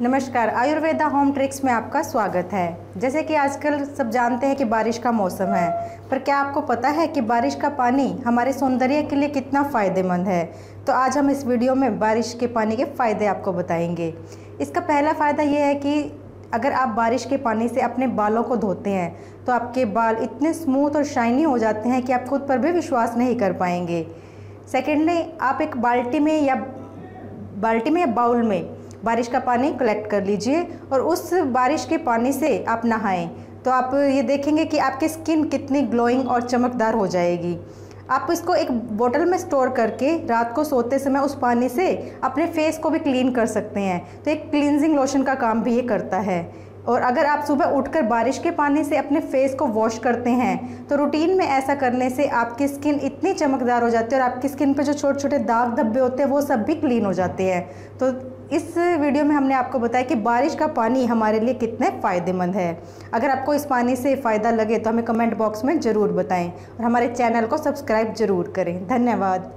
नमस्कार, Ayurveda home tricks में आपका स्वागत है। जैसे कि आजकल सब जानते हैं कि बारिश का मौसम है, पर क्या आपको पता है कि बारिश का पानी हमारे सौंदर्य के लिए कितना फ़ायदेमंद है? तो आज हम इस वीडियो में बारिश के पानी के फ़ायदे आपको बताएँगे। इसका पहला फ़ायदा ये है कि अगर आप बारिश के पानी से अपने बालों को धोते हैं तो आपके बाल इतने स्मूथ और शाइनी हो जाते हैं कि आप खुद पर भी विश्वास नहीं कर पाएँगे। सेकेंडली, आप एक बाल्टी में या बाल्टी में या बाउल में बारिश का पानी कलेक्ट कर लीजिए और उस बारिश के पानी से आप नहाएँ। तो आप ये देखेंगे कि आपकी स्किन कितनी ग्लोइंग और चमकदार हो जाएगी। आप इसको एक बोतल में स्टोर करके रात को सोते समय उस पानी से अपने फेस को भी क्लीन कर सकते हैं। तो एक क्लिनजिंग लोशन का काम भी ये करता है। और अगर आप सुबह उठकर बारिश के पानी से अपने फेस को वॉश करते हैं तो रूटीन में ऐसा करने से आपकी स्किन इतनी चमकदार हो जाती है और आपकी स्किन पर जो छोटे छोटे दाग धब्बे होते हैं, वो सब भी क्लीन हो जाते हैं। तो इस वीडियो में हमने आपको बताया कि बारिश का पानी हमारे लिए कितने फ़ायदेमंद है। अगर आपको इस पानी से फ़ायदा लगे तो हमें कमेंट बॉक्स में ज़रूर बताएँ और हमारे चैनल को सब्सक्राइब ज़रूर करें। धन्यवाद।